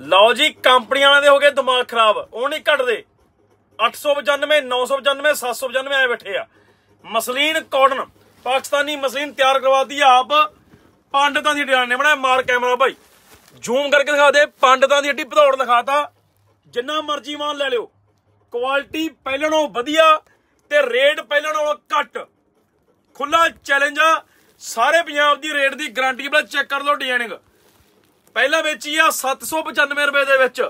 ਲਓ ਜੀ, ਕੰਪਨੀਆਂ ਵਾਲਿਆਂ ਦੇ ਹੋ ਗਏ ਦਿਮਾਗ ਖਰਾਬ। ਉਹ ਨਹੀਂ ਘਟਦੇ। 895 995 795 ਆਏ ਬੈਠੇ ਆ। ਮਸਲੀਨ ਕਾਟਨ, ਪਾਕਿਸਤਾਨੀ ਮਸਲੀਨ ਤਿਆਰ ਕਰਵਾਤੀ ਆਪ। ਪੰਡਤਾਂ ਦੀ ਡਿਜ਼ਾਈਨ ਨੇ ਬਣਾਇਆ, ਮਾਰ ਕੈਮਰਾ ਭਾਈ। ਜ਼ੂਮ ਕਰਕੇ ਦਿਖਾ ਦੇ, ਪੰਡਤਾਂ ਦੀ ਏਡੀ ਭਦੌੜ ਦਿਖਾਤਾ ਜਿੰਨਾ ਮਰਜ਼ੀ ਮਾਨ ਲੈ ਲਿਓ। ਕੁਆਲਿਟੀ ਪਹਿਲਾਂ ਨਾਲੋਂ ਵਧੀਆ ਤੇ ਰੇਟ ਪਹਿਲਾਂ ਨਾਲੋਂ ਘੱਟ। ਖੁੱਲਾ ਚੈਲੰਜ ਆ। ਸਾਰੇ ਪੰਜਾਬ ਦੀ ਰੇਟ ਦੀ ਗਾਰੰਟੀ ਬਲਾ ਚੈੱਕ ਕਰ ਲਓ ਡਿਜ਼ਾਈਨਿੰਗ ਪਹਿਲਾਂ ਵੇਚੀ ਆ 795 ਰੁਪਏ ਦੇ ਵਿੱਚ।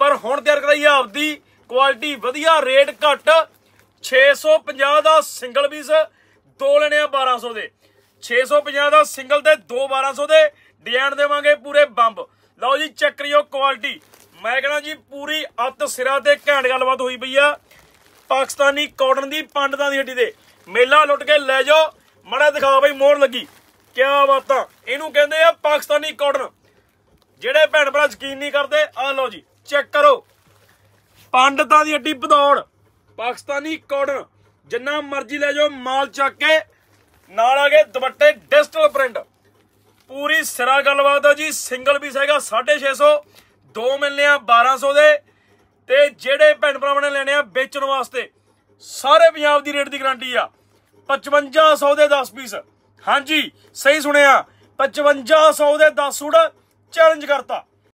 ਪਰ ਹੁਣ ਤਿਆਰ ਕਰਾਈ ਆ ਆਪਦੀ ਕੁਆਲਿਟੀ ਵਧੀਆ ਰੇਟ ਘੱਟ 650 ਦਾ ਸਿੰਗਲ ਪੀਸ ਦੋ ਲੈਣੇ ਆ 1200 ਦੇ। 650 ਦਾ ਸਿੰਗਲ ਤੇ ਦੋ 1200 ਦੇ। ਡਿਜ਼ਾਈਨ ਦੇਵਾਂਗੇ ਪੂਰੇ ਬੰਬ। ਲਓ ਜੀ ਚੈੱਕ ਕਰਿਓ ਕੁਆਲਿਟੀ ਮੈਂ ਕਹਿੰਦਾ ਜੀ, ਪੂਰੀ ਅੱਤ ਸਿਰਾ ਤੇ ਘੈਂਟ ਗੱਲਬਾਤ ਹੋਈ ਪਈ ਆ। ਪਾਕਿਸਤਾਨੀ ਕਾਟਨ ਦੀ, ਪੰਡਤਾਂ ਦੀ ਹੱਡੀ ਦੇ ਮੇਲਾ ਲੁੱਟ ਕੇ ਲੈ ਜਾਓ। ਮੜਾ ਦਿਖਾ ਬਈ, ਮੋਹਰ ਲੱਗੀ। ਕਿਆ ਬਾਤਾਂ। ਇਹਨੂੰ ਕਹਿੰਦੇ ਆ ਪਾਕਿਸਤਾਨੀ ਕਾਟਨ ਜਿਹੜੇ ਭੈਣ ਭਰਾ ਯਕੀਨ ਨਹੀਂ ਕਰਦੇ, ਆ ਲਓ ਜੀ ਚੈੱਕ ਕਰੋ। ਪੰਡਤਾਂ ਦੀ ਹੱਡੀ ਭਦੌੜ ਪਾਕਿਸਤਾਨੀ ਕਾਟਨ ਜਿੰਨਾ ਮਰਜ਼ੀ ਲੈ ਜਾਓ, ਮਾਲ ਚੱਕ ਕੇ ਨਾਲ ਆ ਗਏ ਦੁਪੱਟੇ ਡਿਜੀਟਲ ਪ੍ਰਿੰਟ ਪੂਰੀ ਸਿਰਾ ਗੱਲਬਾਤ ਆ ਜੀ ਸਿੰਗਲ ਪੀਸ ਹੈਗਾ 650 ਦੋ ਮਿਲਨੇ ਆ 1200 ਦੇ। ਤੇ ਜਿਹੜੇ ਭੈਣ ਭਰਾਵਾਂ ਨੇ ਲੈਣੇ ਆ, ਵੇਚਣ ਵਾਸਤੇ, ਸਾਰੇ ਪੰਜਾਬ ਦੀ ਰੇਟ ਦੀ ਗਾਰੰਟੀ ਆ। 5500 ਦੇ 10 ਪੀਸ ਹਾਂਜੀ, ਸਹੀ ਸੁਣਿਆ 5500 ਦੇ 10 ਸੂਟ। ਚੈਲੰਜ ਕਰਤਾ